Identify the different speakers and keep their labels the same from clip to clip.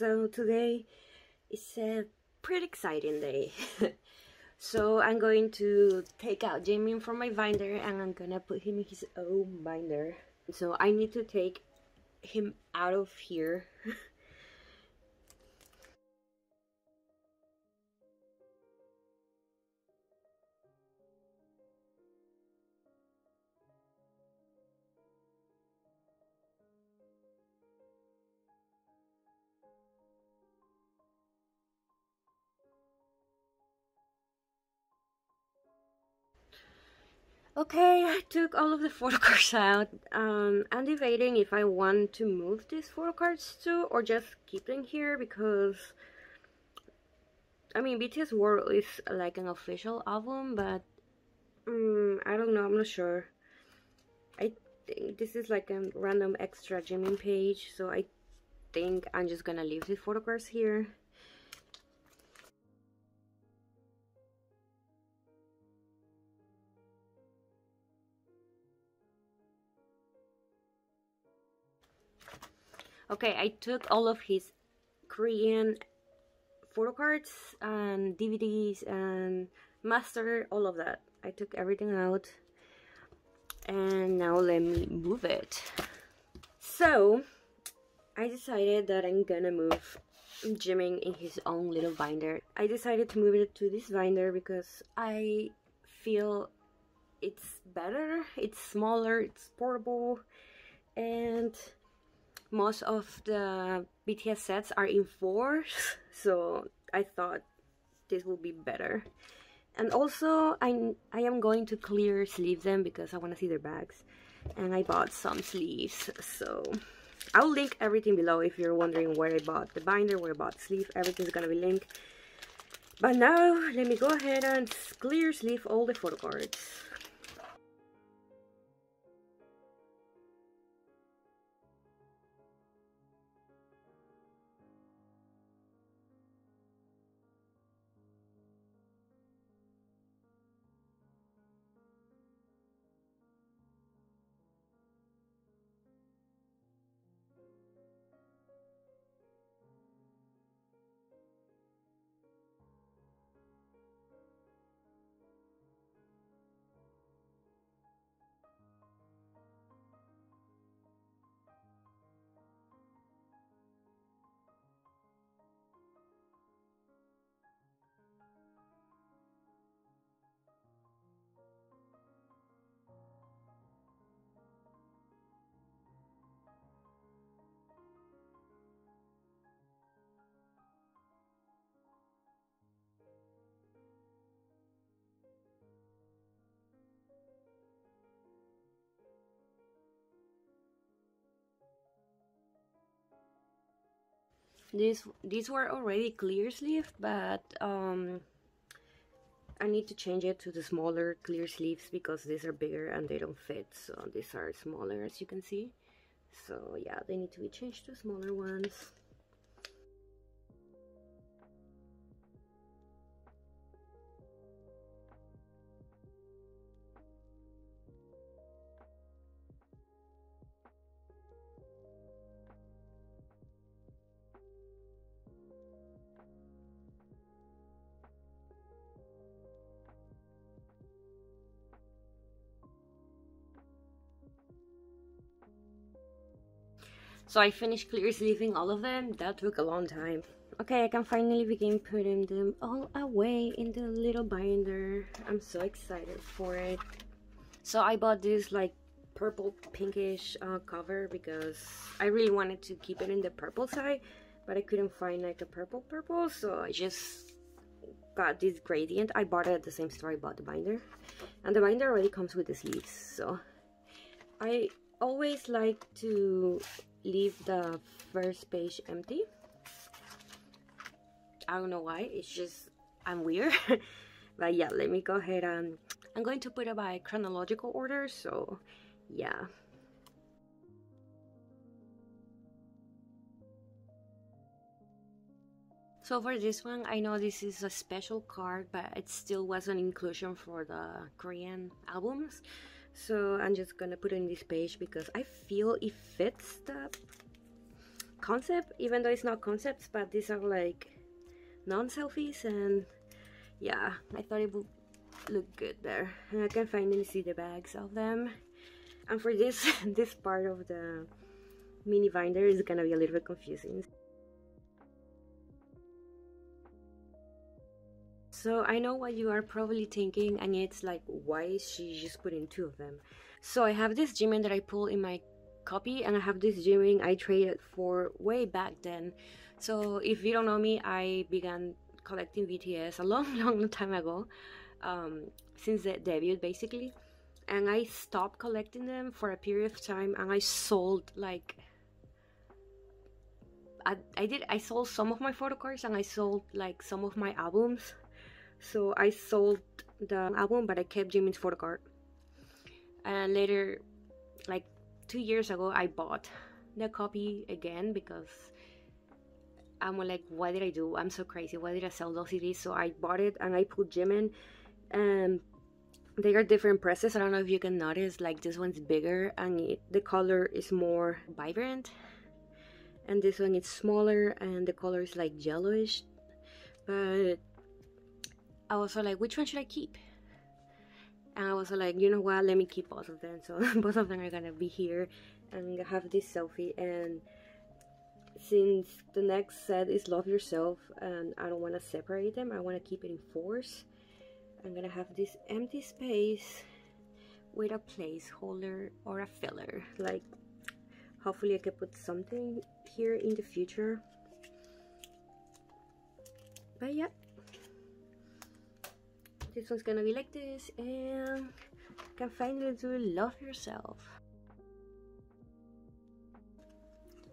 Speaker 1: So today is a pretty exciting day. so I'm going to take out Jimin from my binder and I'm gonna put him in his own binder. So I need to take him out of here. Okay, I took all of the photo cards out. Um, I'm debating if I want to move these photo cards too or just keep them here because I mean BTS World is like an official album but um, I don't know, I'm not sure. I think this is like a random extra Jimin page so I think I'm just gonna leave these photo cards here. Okay, I took all of his Korean photo cards and DVDs and master, all of that. I took everything out and now let me move it. So, I decided that I'm gonna move Jimin in his own little binder. I decided to move it to this binder because I feel it's better, it's smaller, it's portable, and most of the BTS sets are in fours so I thought this would be better. And also I, I am going to clear sleeve them because I want to see their bags. And I bought some sleeves so I'll link everything below if you're wondering where I bought the binder, where I bought sleeve, everything's gonna be linked. But now let me go ahead and clear sleeve all the photo cards these these were already clear sleeve but um I need to change it to the smaller clear sleeves because these are bigger and they don't fit. So these are smaller as you can see. So yeah they need to be changed to smaller ones So I finished clear sleeving all of them. That took a long time. Okay, I can finally begin putting them all away in the little binder. I'm so excited for it. So I bought this like purple pinkish uh, cover because I really wanted to keep it in the purple side but I couldn't find like a purple purple so I just got this gradient I bought it at the same store I bought the binder and the binder already comes with the sleeves so I always like to leave the first page empty. I don't know why, it's just, I'm weird. but yeah, let me go ahead and, I'm going to put it by chronological order, so yeah. So for this one, I know this is a special card, but it still was an inclusion for the Korean albums so I'm just gonna put it in this page because I feel it fits the concept even though it's not concepts but these are like non-selfies and yeah I thought it would look good there. And I can finally see the bags of them. And for this this part of the mini binder is gonna be a little bit confusing so I know what you are probably thinking and it's like why is she just putting two of them? So I have this Jimin that I pull in my copy and I have this Jimin I traded for way back then. So if you don't know me I began collecting BTS a long long time ago um, since the debut basically. And I stopped collecting them for a period of time and I sold like I, I did I sold some of my photo cards and I sold like some of my albums so I sold the album but I kept Jimin's photo card and later like two years ago I bought the copy again because I'm like what did I do I'm so crazy why did I sell those CDs so I bought it and I put Jimin and they are different presses. I don't know if you can notice, like this one's bigger and it, the color is more vibrant. And this one is smaller and the color is like yellowish. But I was like, which one should I keep? And I was like, you know what, let me keep both of them. So both of them are gonna be here and have this selfie. And since the next set is Love Yourself and I don't want to separate them, I want to keep it in fours I'm gonna have this empty space with a placeholder or a filler like hopefully I can put something here in the future but yeah this one's gonna be like this and you can finally do love yourself.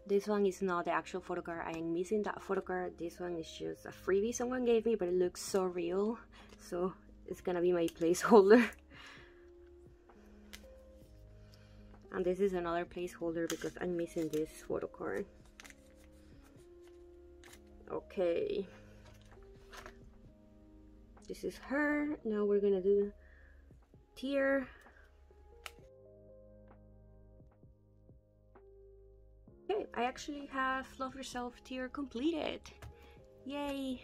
Speaker 1: This one is not the actual photo card i am missing that photo card this one is just a freebie someone gave me but it looks so real. So it's gonna be my placeholder. And this is another placeholder because I'm missing this photo card okay this is her now we're gonna do tear okay I actually have love yourself tear completed yay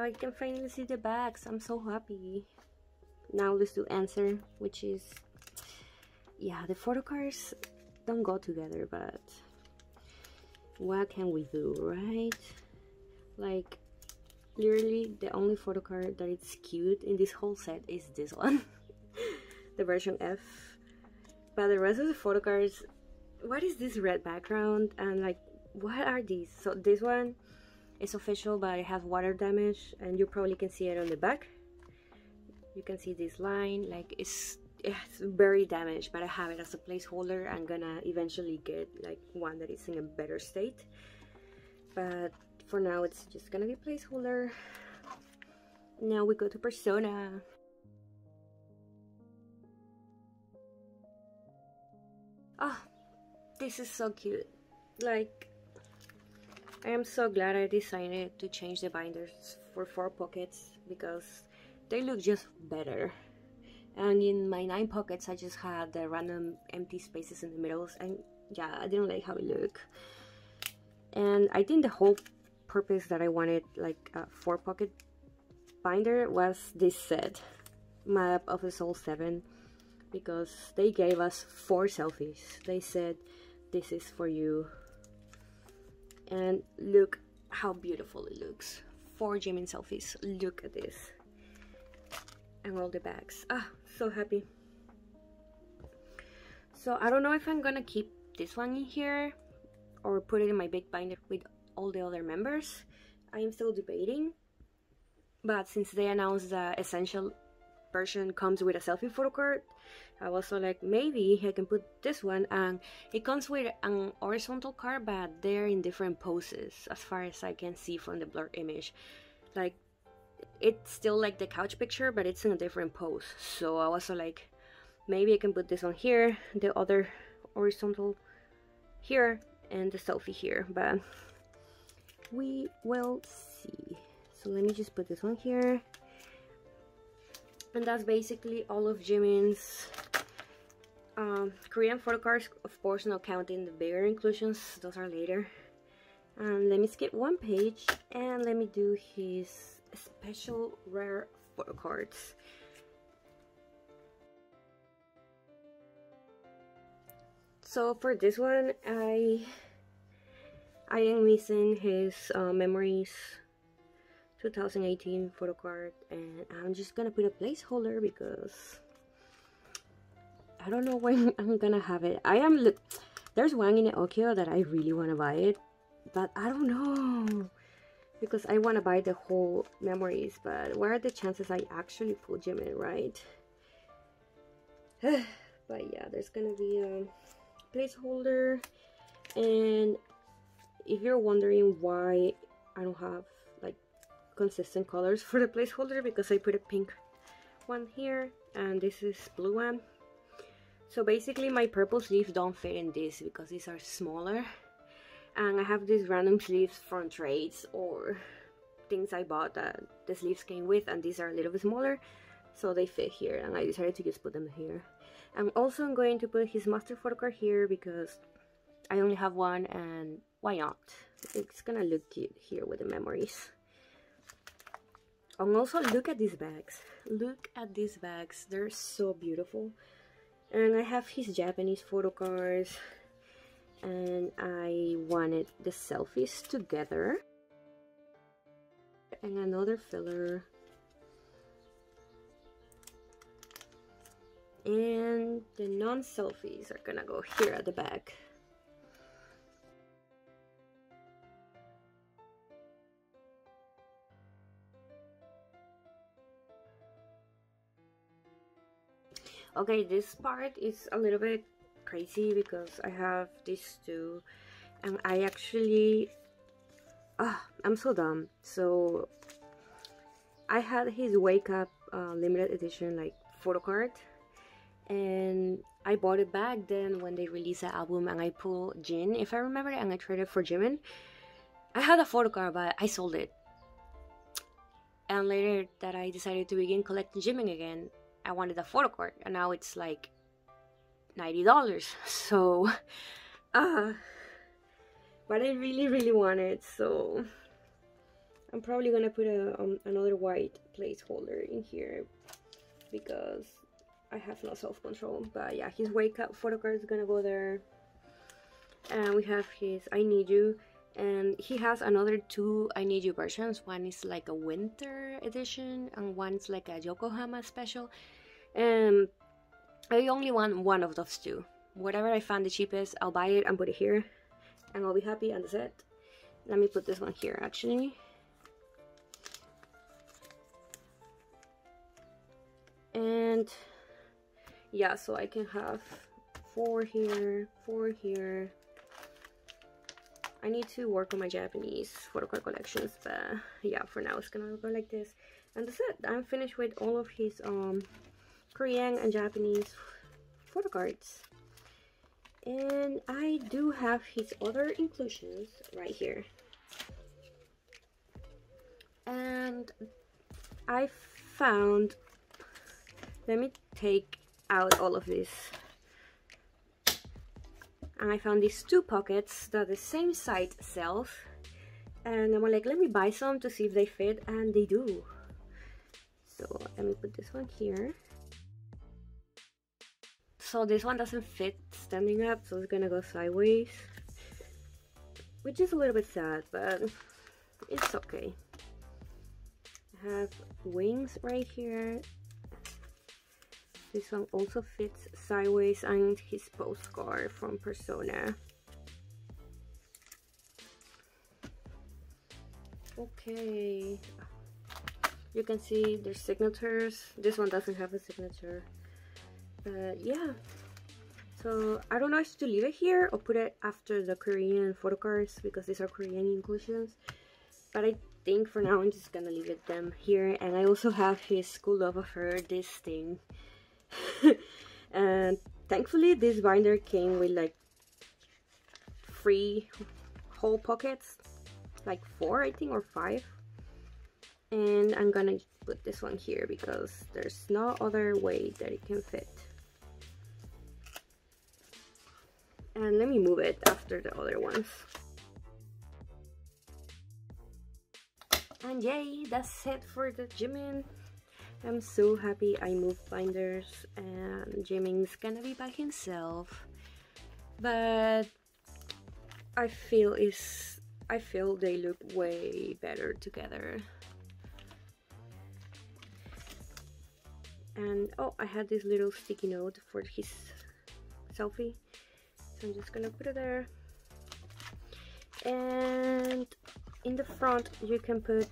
Speaker 1: I can finally see the bags. I'm so happy. Now let's do answer, which is... Yeah, the photo cards don't go together, but... What can we do, right? Like, literally the only photo card that is cute in this whole set is this one. the version F. But the rest of the photo cards... What is this red background? And like, what are these? So this one is official but it has water damage and you probably can see it on the back you can see this line like it's it's very damaged but I have it as a placeholder I'm gonna eventually get like one that is in a better state but for now it's just gonna be placeholder. Now we go to persona. Oh this is so cute. Like I am so glad I decided to change the binders for four pockets because they look just better. And in my nine pockets I just had the random empty spaces in the middles and yeah I didn't like how it looked. And I think the whole purpose that I wanted like a four pocket binder was this set map of the soul 7 because they gave us four selfies. They said this is for you. And look how beautiful it looks. Four Jimin selfies. Look at this. And all the bags. Ah so happy. So I don't know if I'm gonna keep this one in here or put it in my big binder with all the other members. I am still debating but since they announced the essential version comes with a selfie photo card I was so like maybe I can put this one and it comes with an horizontal card but they're in different poses as far as I can see from the blurred image. Like it's still like the couch picture but it's in a different pose. So I was so like maybe I can put this one here the other horizontal here and the selfie here but we will see so let me just put this one here and that's basically all of Jimin's um, Korean photo cards, of course, not counting the bigger inclusions, those are later. And let me skip one page and let me do his special rare photo cards. So for this one, I I am missing his uh, memories 2018 photo card and I'm just gonna put a placeholder because I don't know when I'm gonna have it. I am there's one in Okio that I really want to buy it but I don't know because I want to buy the whole memories but what are the chances I actually pull Jimin right but yeah there's gonna be a placeholder and if you're wondering why I don't have like consistent colors for the placeholder because I put a pink one here and this is blue one. So basically my purple sleeves don't fit in this because these are smaller. And I have these random sleeves from trades or things I bought that the sleeves came with and these are a little bit smaller. So they fit here and I decided to just put them here. I'm also going to put his master photo card here because I only have one and why not? It's gonna look cute here with the memories. And also look at these bags. Look at these bags. They're so beautiful. And I have his Japanese photo cards. And I wanted the selfies together. And another filler. And the non-selfies are gonna go here at the back. Okay this part is a little bit crazy because I have these two and I actually ah I'm so dumb. So I had his wake up uh, limited edition like photo card and I bought it back then when they released the album and I pulled Jin if I remember and I traded for Jimin. I had a photo card but I sold it. And later that I decided to begin collecting Jimin again I wanted a photo card and now it's like $90 so uh but I really really want it so I'm probably gonna put a um, another white placeholder in here because I have no self-control but yeah his wake up photo card is gonna go there and we have his I need you and he has another two I Need You versions. One is like a winter edition and one's like a Yokohama special. And I only want one of those two. Whatever I find the cheapest, I'll buy it and put it here. And I'll be happy and that's it. Let me put this one here actually. And yeah, so I can have four here, four here, I need to work on my Japanese photo card collections, but yeah, for now it's gonna go like this. And that's it. I'm finished with all of his um, Korean and Japanese photo cards. And I do have his other inclusions right here. And I found, let me take out all of this and I found these two pockets that the same site sells and I'm like let me buy some to see if they fit and they do so let me put this one here so this one doesn't fit standing up so it's gonna go sideways which is a little bit sad but it's okay I have wings right here this one also fits sideways and his postcard from Persona. Okay. You can see their signatures. This one doesn't have a signature. But yeah. So I don't know if to leave it here or put it after the Korean photo cards because these are Korean inclusions. But I think for now I'm just gonna leave it them here. And I also have his School Love Affair, this thing. and thankfully this binder came with like three hole pockets like four I think or five and I'm gonna put this one here because there's no other way that it can fit and let me move it after the other ones. And yay that's it for the Jimin I'm so happy I moved binders and Jimin's gonna be by himself. But I feel is I feel they look way better together. And oh I had this little sticky note for his selfie I'm just gonna put it there. And in the front you can put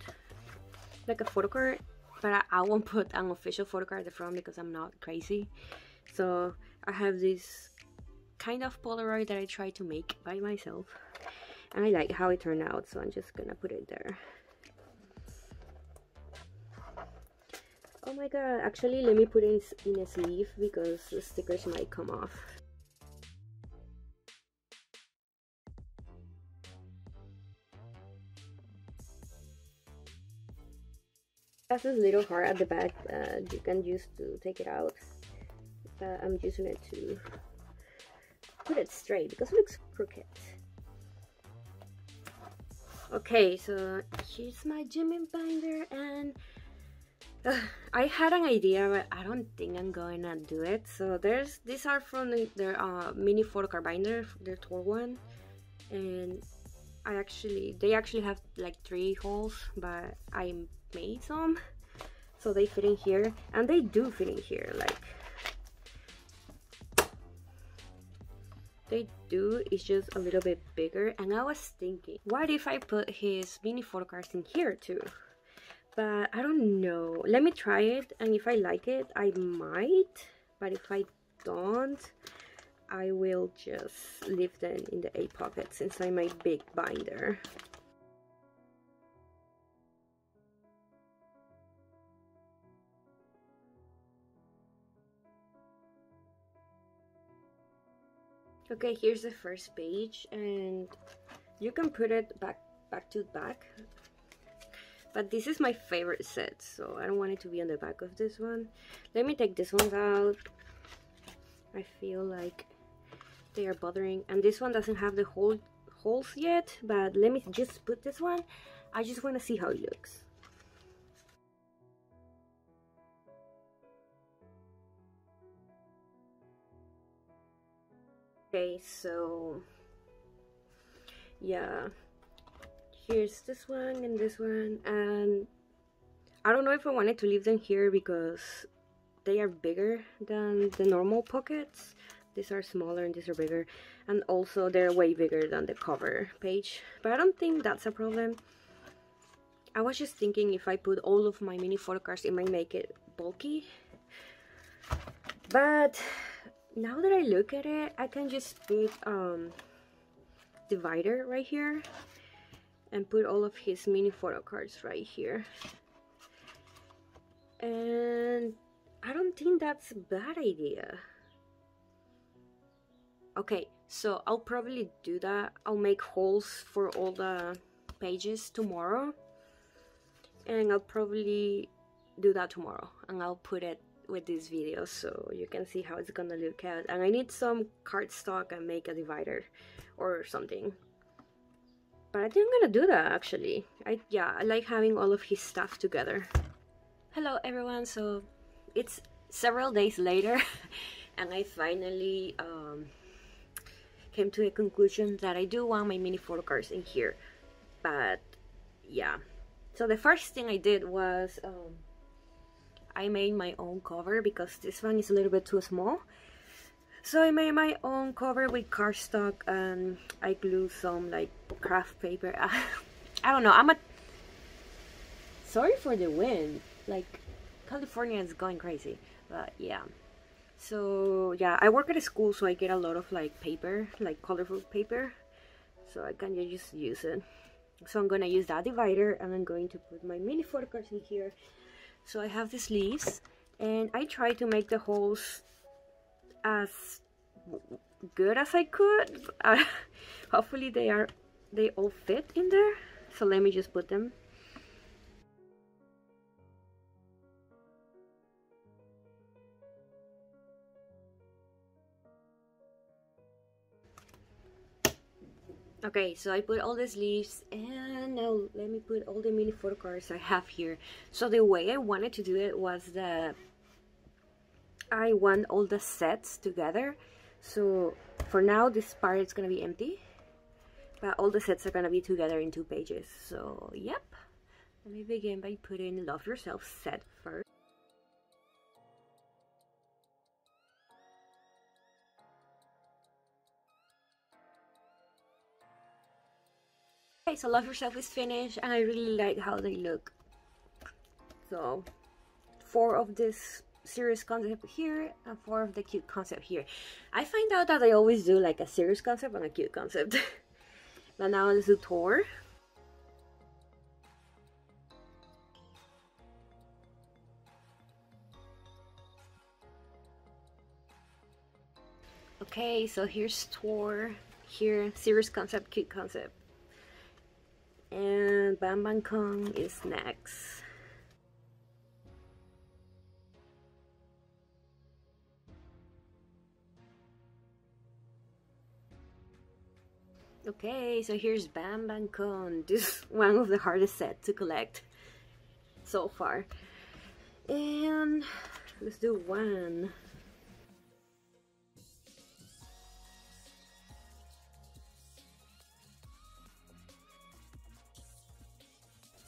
Speaker 1: like a photo card but I, I won't put an official photo card at the front because I'm not crazy. So I have this kind of Polaroid that I tried to make by myself and I like how it turned out so I'm just gonna put it there. Oh my god actually let me put it in a sleeve because the stickers might come off has this little heart at the back that you can use to take it out. But I'm using it to put it straight because it looks crooked. Okay so here's my Jimin binder and uh, I had an idea but I don't think I'm gonna do it. So there's these are from the, their uh, mini photo card binder their tour one. And I actually they actually have like three holes but I made some so they fit in here and they do fit in here like they do is just a little bit bigger and I was thinking what if I put his mini photo cards in here too? But I don't know let me try it and if I like it I might but if I don't I will just leave them in the A pocket inside my big binder okay here's the first page and you can put it back back to back. But this is my favorite set so I don't want it to be on the back of this one. Let me take this one out. I feel like they are bothering and this one doesn't have the hole holes yet but let me just put this one. I just want to see how it looks okay so yeah. Here's this one and this one and I don't know if I wanted to leave them here because they are bigger than the normal pockets. These are smaller and these are bigger and also they're way bigger than the cover page but I don't think that's a problem. I was just thinking if I put all of my mini photo cards it might make it bulky. But now that I look at it, I can just put um, divider right here and put all of his mini photo cards right here. And I don't think that's a bad idea. Okay, so I'll probably do that. I'll make holes for all the pages tomorrow. And I'll probably do that tomorrow. And I'll put it with this video so you can see how it's gonna look out. And I need some cardstock and make a divider or something. But I think I'm gonna do that actually. I yeah I like having all of his stuff together. Hello everyone. So it's several days later and I finally um, came to a conclusion that I do want my mini photo cards in here. But yeah. So the first thing I did was um, I made my own cover because this one is a little bit too small. So I made my own cover with cardstock and I glued some like craft paper. I don't know, I'm a... Sorry for the wind, like California is going crazy, but yeah. So yeah, I work at a school so I get a lot of like paper, like colorful paper. So I can just use it. So I'm gonna use that divider and I'm going to put my mini photo cards in here so I have these leaves and I try to make the holes as good as I could. Uh, hopefully they are they all fit in there. So let me just put them Okay, so I put all the sleeves and now let me put all the mini photo cards I have here. So the way I wanted to do it was that I want all the sets together. So for now this part is gonna be empty, but all the sets are gonna be together in two pages. So yep, let me begin by putting Love Yourself set first. Okay, so Love Yourself is finished and I really like how they look. So, four of this serious concept here and four of the cute concept here. I find out that I always do like a serious concept and a cute concept. but now let's do. Okay, so here's Thor. Here, serious concept, cute concept and Bang Bang Con is next. Okay, so here's Bang Bang Con. This is one of the hardest sets to collect so far. And let's do one.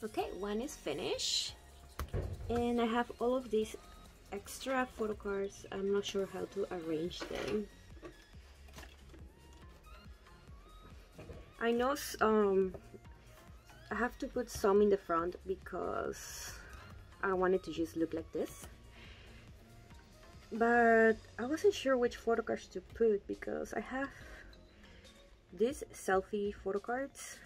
Speaker 1: Okay one is finished. And I have all of these extra photo cards. I'm not sure how to arrange them. I know um, I have to put some in the front because I want it to just look like this. But I wasn't sure which photo cards to put because I have these selfie photo cards.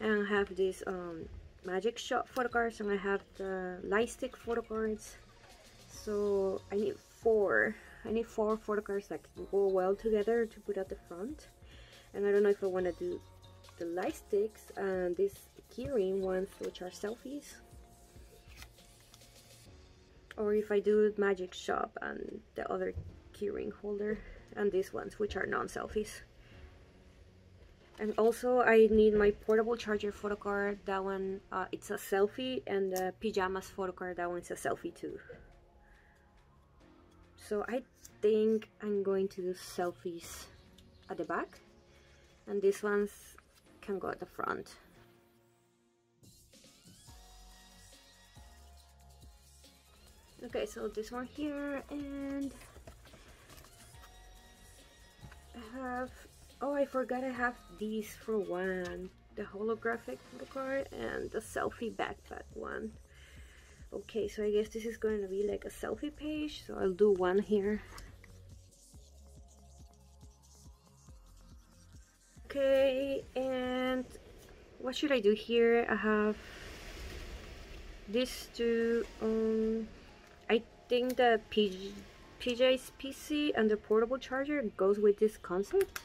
Speaker 1: And I have these um, magic shop photo cards and I have the light stick photo cards so I need four. I need four photo cards that can go well together to put at the front. And I don't know if I want to do the light sticks and these keyring ones which are selfies or if I do magic shop and the other keyring holder and these ones which are non-selfies and also I need my portable charger photo card that one uh, it's a selfie and the pajamas photo card that one's a selfie too. So I think I'm going to do selfies at the back. And these ones can go at the front. Okay so this one here and I have Oh, I forgot I have these for one. The holographic card and the selfie backpack one. Okay, so I guess this is going to be like a selfie page. So I'll do one here. Okay, and what should I do here? I have these two. Um, I think the PJ, PJ's PC and the portable charger goes with this concept.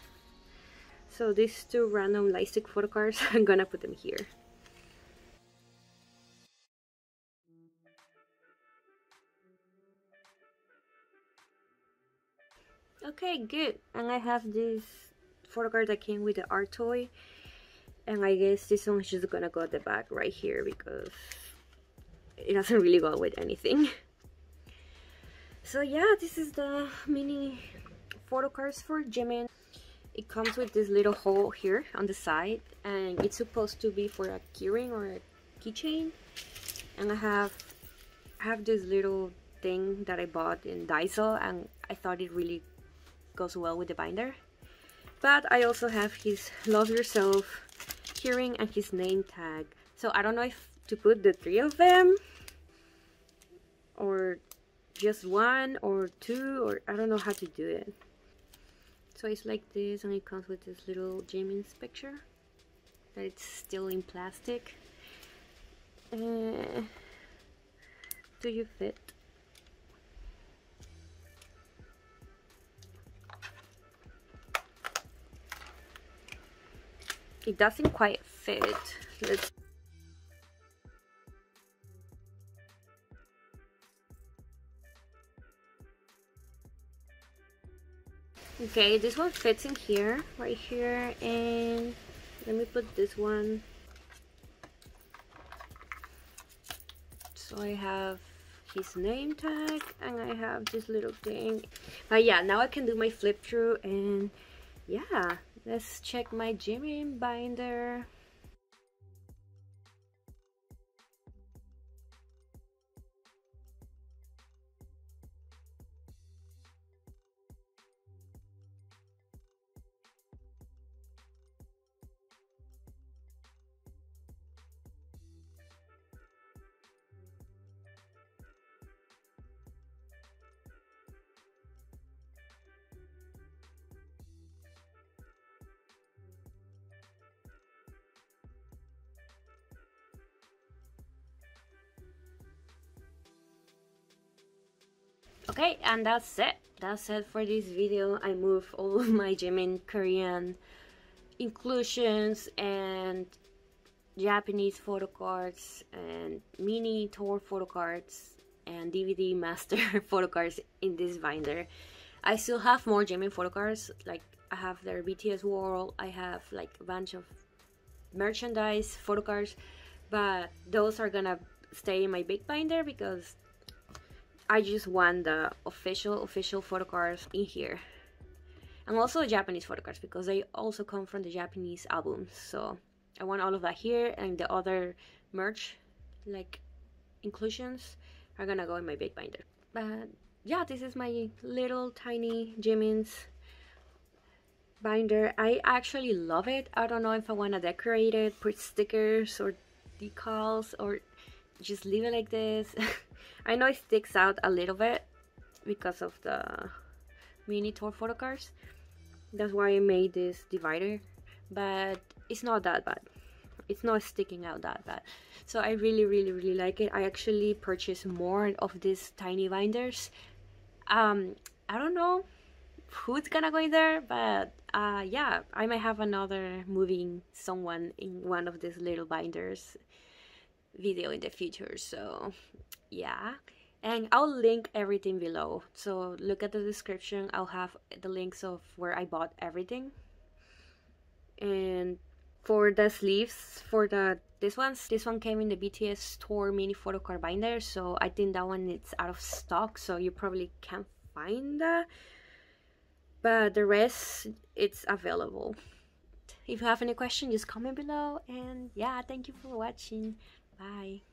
Speaker 1: So these two random lightstick photo cards, I'm gonna put them here. Okay, good. And I have this photo card that came with the art toy. And I guess this one's just gonna go at the back right here because it doesn't really go with anything. So yeah, this is the mini photo cards for Jimin it comes with this little hole here on the side and it's supposed to be for a keyring or a keychain. And I have I have this little thing that I bought in Daiso and I thought it really goes well with the binder. But I also have his love yourself keyring and his name tag. So I don't know if to put the three of them or just one or two or I don't know how to do it so it's like this and it comes with this little Jimin's picture that it's still in plastic. Uh, do you fit? It doesn't quite fit. Let's Okay, this one fits in here, right here, and let me put this one. So I have his name tag and I have this little thing. But yeah, now I can do my flip through and yeah, let's check my Jimin binder. Okay and that's it that's it for this video i move all of my Jimin Korean inclusions and Japanese photo cards and mini tour photo cards and DVD master photo cards in this binder. I still have more Jimin photo cards, like I have their BTS World, I have like a bunch of merchandise photo cards, but those are gonna stay in my big binder because I just want the official official photo cards in here. And also the Japanese photo cards because they also come from the Japanese albums so I want all of that here and the other merch like inclusions are gonna go in my big binder. But yeah this is my little tiny Jimin's binder. I actually love it. I don't know if I want to decorate it put stickers or decals or just leave it like this I know it sticks out a little bit because of the mini tour photo cards. That's why I made this divider but it's not that bad. It's not sticking out that bad. So I really really really like it. I actually purchased more of these tiny binders. Um I don't know who's gonna go in there but uh yeah I might have another moving someone in one of these little binders video in the future so yeah. And I'll link everything below. So look at the description. I'll have the links of where I bought everything. And for the sleeves for the this ones this one came in the BTS tour mini photo card binder. So I think that one is out of stock so you probably can't find that. But the rest it's available. If you have any questions just comment below. And yeah thank you for watching. Bye.